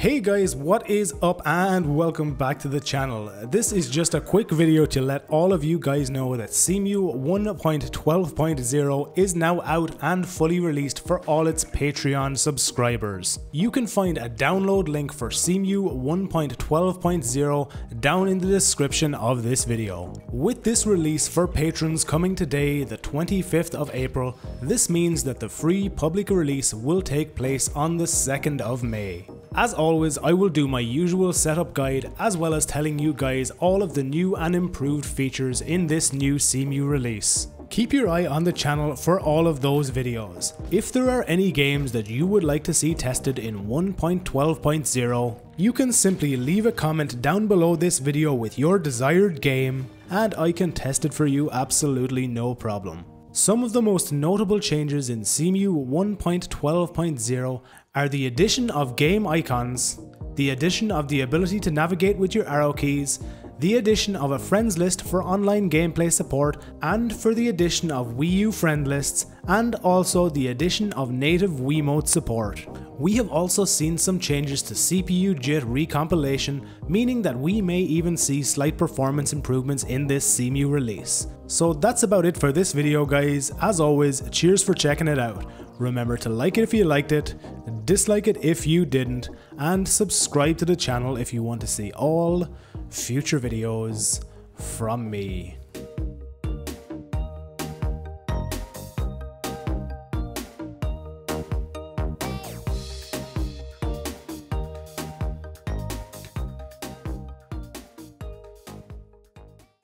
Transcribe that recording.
Hey guys, what is up and welcome back to the channel. This is just a quick video to let all of you guys know that Cemu 1.12.0 is now out and fully released for all its Patreon subscribers. You can find a download link for Cemu 1.12.0 down in the description of this video. With this release for patrons coming today, the 25th of April, this means that the free public release will take place on the 2nd of May. As always, I will do my usual setup guide as well as telling you guys all of the new and improved features in this new Cemu release. Keep your eye on the channel for all of those videos. If there are any games that you would like to see tested in 1.12.0, you can simply leave a comment down below this video with your desired game and I can test it for you absolutely no problem. Some of the most notable changes in Cemu 1.12.0 are the addition of game icons, the addition of the ability to navigate with your arrow keys, the addition of a friends list for online gameplay support, and for the addition of Wii U friend lists, and also the addition of native Wiimote support. We have also seen some changes to CPU JIT recompilation, meaning that we may even see slight performance improvements in this Cemu release. So that's about it for this video guys, as always cheers for checking it out. Remember to like it if you liked it, dislike it if you didn't, and subscribe to the channel if you want to see all future videos from me.